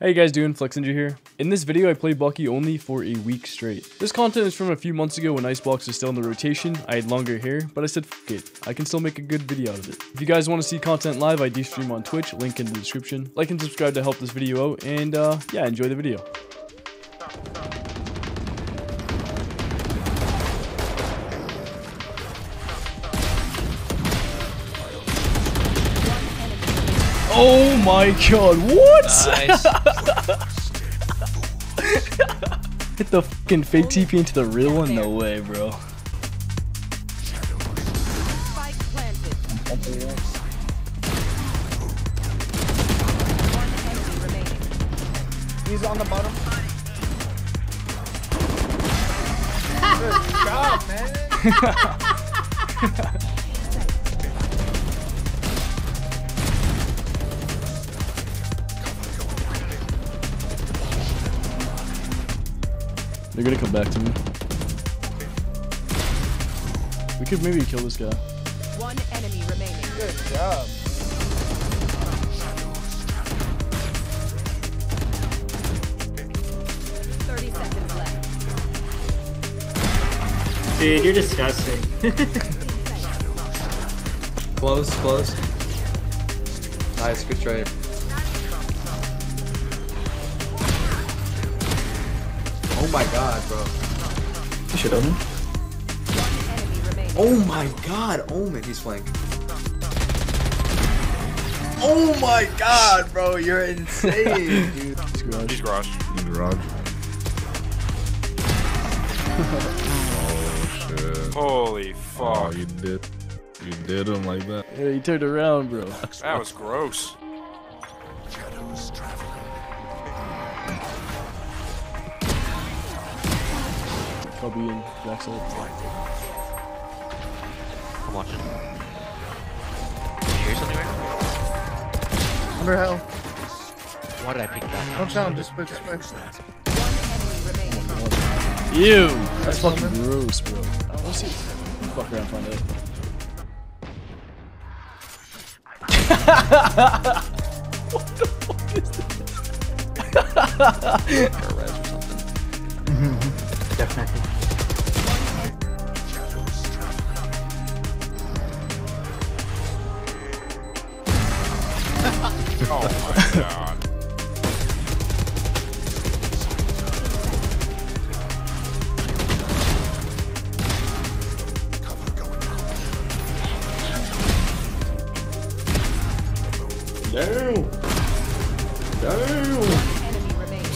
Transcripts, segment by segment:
How you guys doing? Flexinja here. In this video, I played Bucky only for a week straight. This content is from a few months ago when Icebox was still in the rotation. I had longer hair, but I said fuck it. I can still make a good video out of it. If you guys want to see content live, I do stream on Twitch, link in the description. Like and subscribe to help this video out, and uh, yeah, enjoy the video. Oh my god, what? Nice. Hit the fucking fake TP into the real one? No way, bro. Spike planted. One enemy remaining. He's on the bottom. Good job, man. They're gonna come back to me. We could maybe kill this guy. One enemy remaining. Good job. Thirty seconds left. Dude, you're disgusting. close, close. Nice, good trade. My god, bro. You should own him. One enemy remaining. Oh my god, Omen, he's flank. Oh my god, bro, you're insane, dude. This garage. He's garage. Garage. oh shit. Holy Oh, fuck. you did. You did him like that. Yeah, he turned around, bro. that was gross. Cubby and backside. I'm watching. Did you hear something right? Under hell. Why did I pick that? Don't sound, just play, just play. One enemy remaining. Ew! That's fucking gross, bro. Let's see. Fuck around, find out. what the fuck is this? Definitely. Oh my god. Damn. Damn.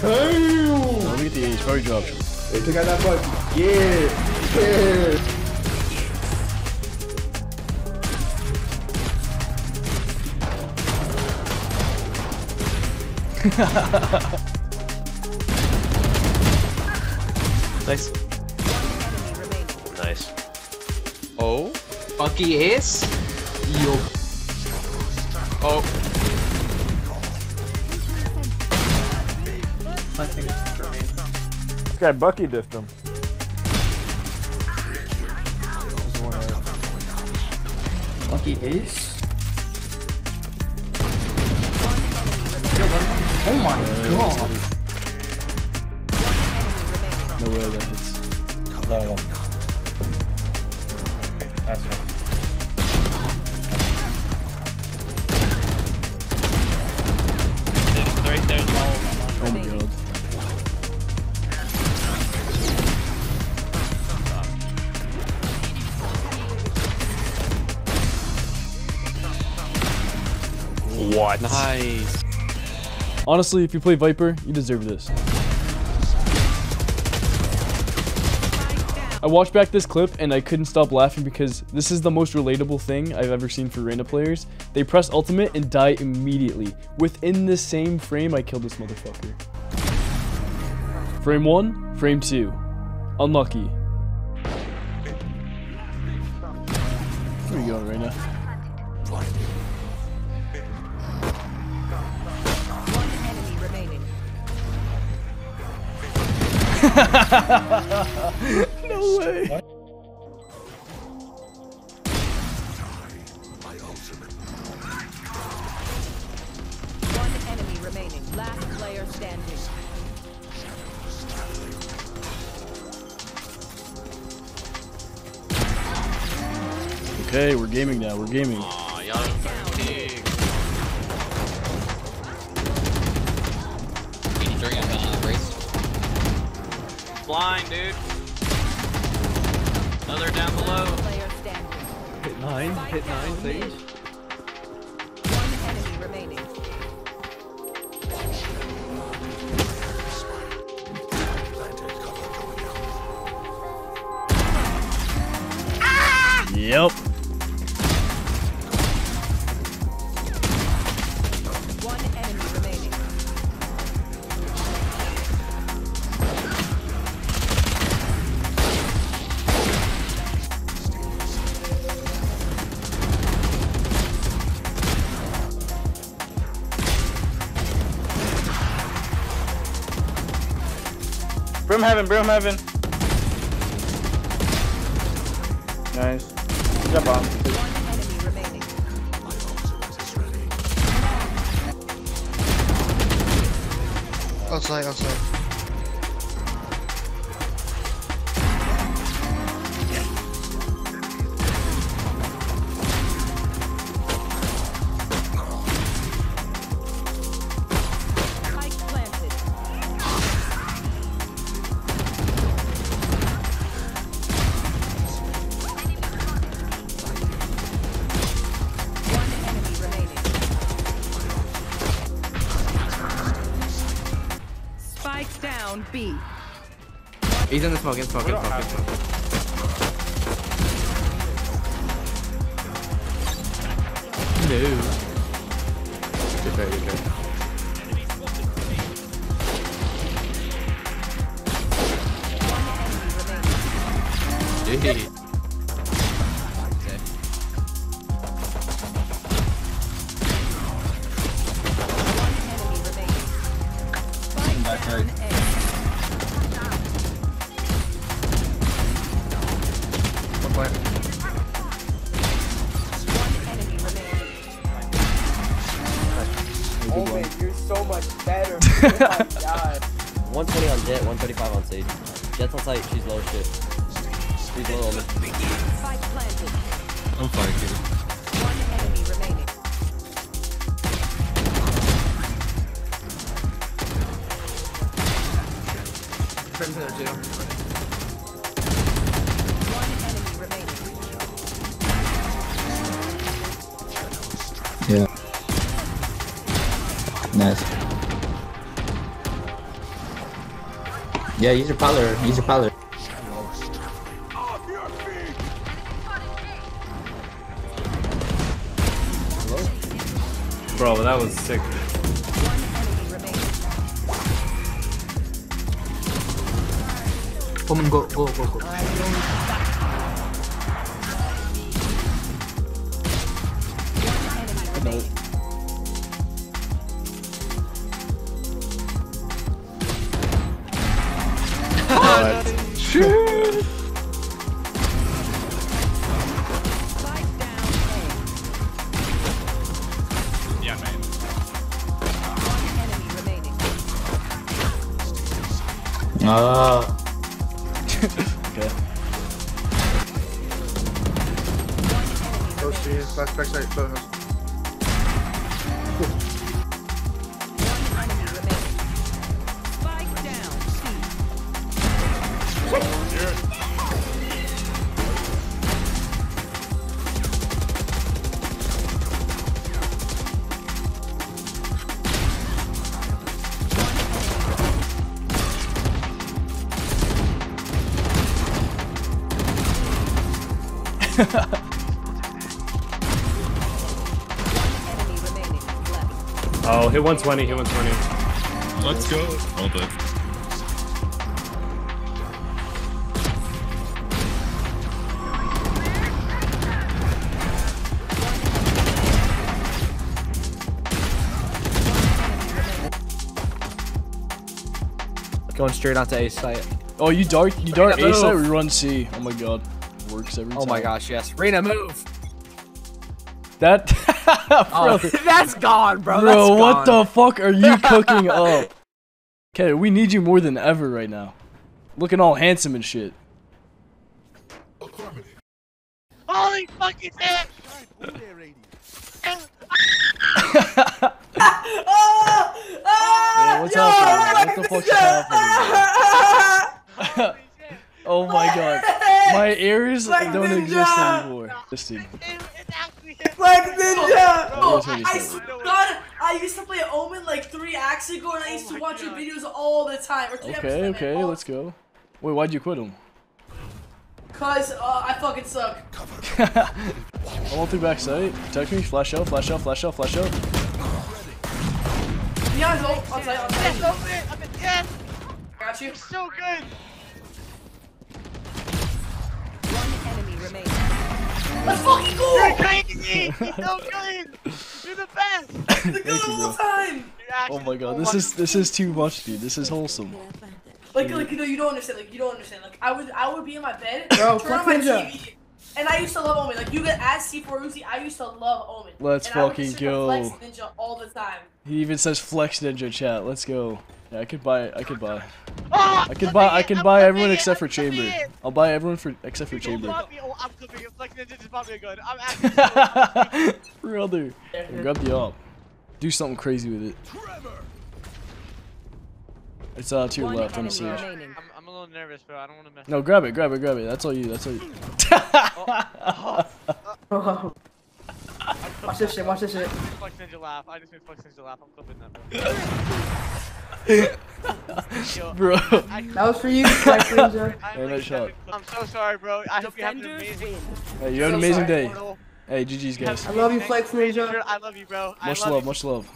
Damn. Let me get the H. Probably dropped. They took out that bucket. Yeah. Yeah. Nice. Nice. Oh. Bucky is. Yo. Oh. This guy Bucky diffed him. Bucky is. One enemy remaining. Oh my god. No way that hits. No, no. That's it. What? Nice. Honestly, if you play Viper, you deserve this. I watched back this clip and I couldn't stop laughing because this is the most relatable thing I've ever seen for random players. They press ultimate and die immediately. Within the same frame, I killed this motherfucker. Frame 1, frame 2. Unlucky. Where are you going right No way. One enemy remaining. Last player player standing. Okay, we're gaming now. We're gaming. Blind, dude. Another down below. Hit nine. Hit nine, please. One enemy remaining. Yep. Brim heaven, brim heaven. Nice. Good job. Outside, outside. Spike down B. He's in the smoke, in smoke, in smoke, in smoke. No. Good try, good try. Dude. Better. oh my god. 120 on Jett, 135 on Sage. Jett's on site, she's low shit. She's low on me. I'm fine, kid. One enemy remaining. Brim's in there too. One enemy remaining. Yeah. Nice. Yeah, use your power. Use your powder. Bro, that was sick. One enemy remaining. Come on, go, go, go, go. Ah. Okay. Go see, back, back side, Oh, hit 120, hit 120. Let's go. All dead. Going straight onto A site. Oh, you dart, you dart Reyna, A site, we run C. Oh my god, works every time. Oh my gosh, yes. Reyna, move! That, Oh, bro, that's gone, bro. bro that's what gone. the fuck are you cooking up? Okay, we need you more than ever right now. Looking all handsome and shit. Holy fucking shit! Yeah, what's happening? What the fuck is happening? oh my god. My ears Like don't ninja! exist anymore. This dude. Like Ninja! Oh, I, I God, I used to play Omen like three acts ago, and I used to watch your videos all the time. Or three Okay, episodes, okay, let's go. Wait, why'd you quit him? Cause uh, I fucking suck. I'm all through backside. Protect me. Flash out, flash out, flash out, flash out. Beyond ult, on site, on Yes, site. open it! I'm in yes! Got you. So good! Let's fucking You're go! crazy! You're so good! You're the best! The good you, old time! Oh my god, this is this is too much, dude. This is wholesome. Like, like you know, you don't understand. Like, you don't understand. Like, I would, I would be in my bed, Bro, turn on my Ninja. TV, and I used to love Omen. Like, you get at C4 Uzi, I used to love Omen. Let's and I would fucking just sit go. Flexinja all the time. He even says Flexinja chat. Let's go. Yeah, I could buy. I could buy. Oh, I could buy. I clipping can buy everyone clipping except for I'm Chamber. it. I'll buy everyone for except for Don't Chamber. bought me- I'm clipping it. Flexinja just bought me a. I'm actually Brother, grab the op. Do something crazy with it. It's uh to your left on the enemy stage. I'm, I'm a little nervous, bro. I don't want to mess No, grab it, grab it, grab it. That's all you. That's all you. Watch this shit, watch this shit. Flexinja laugh. I just made Flexinja laugh. I'm clipping that, bro. Yo, Bro. I, That was for you, Flexinja. I'm, Hey, like nice shot. I'm so sorry, bro. I hope you have an amazing. win. Hey, you have an amazing sorry, day. Portal. Hey, GG's guys. I love you, Flexinja. I love you, bro. Much love love, you. much love.